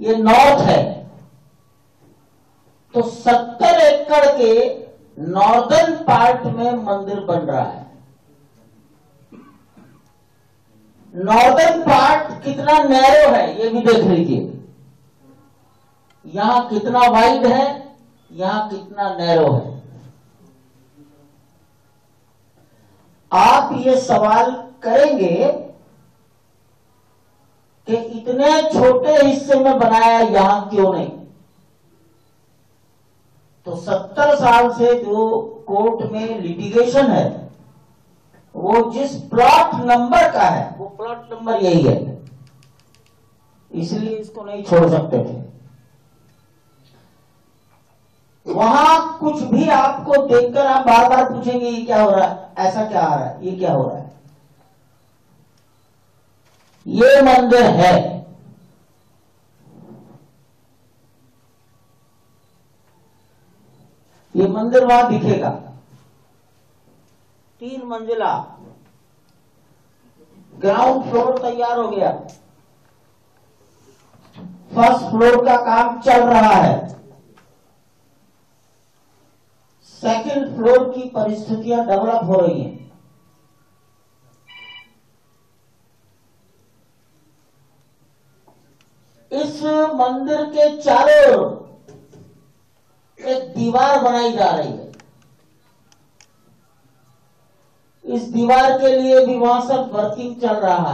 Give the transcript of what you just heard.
ये नॉर्थ है। तो 70 एकड़ के नॉर्दर्न पार्ट में मंदिर बन रहा है। नॉर्दर्न पार्ट कितना नैरो है, ये भी देख लीजिए। यहाँ कितना वाइड है, यहाँ कितना नैरो है। आप ये सवाल करेंगे कि इतने छोटे हिस्से में बनाया यहाँ क्यों नहीं? तो सत्तर साल से जो कोर्ट में लिटिगेशन है, वो जिस प्लॉट नंबर का है, वो प्लॉट नंबर यही है। इसलिए इसको नहीं छोड़ सकते थे। वहाँ कुछ भी आपको देखकर आप बार बार पूछेंगे, ये क्या हो रहा है? ऐसा क्या आ रहा है? ये क्या हो रहा है? ये मंदिर है। ये मंदिर वहाँ दिखेगा। तीन मंजिला। ग्राउंड फ्लोर तैयार हो गया। फ़र्स्ट फ्लोर का काम चल रहा है। सेकंड फ्लोर की परिस्थितियाँ डेवलप हो रही हैं। इस मंदिर के चारों ओर एक दीवार बनाई जा रही है। इस दीवार के लिए भी वहाँ सब वर्किंग चल रहा है।